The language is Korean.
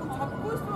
잡고 있어.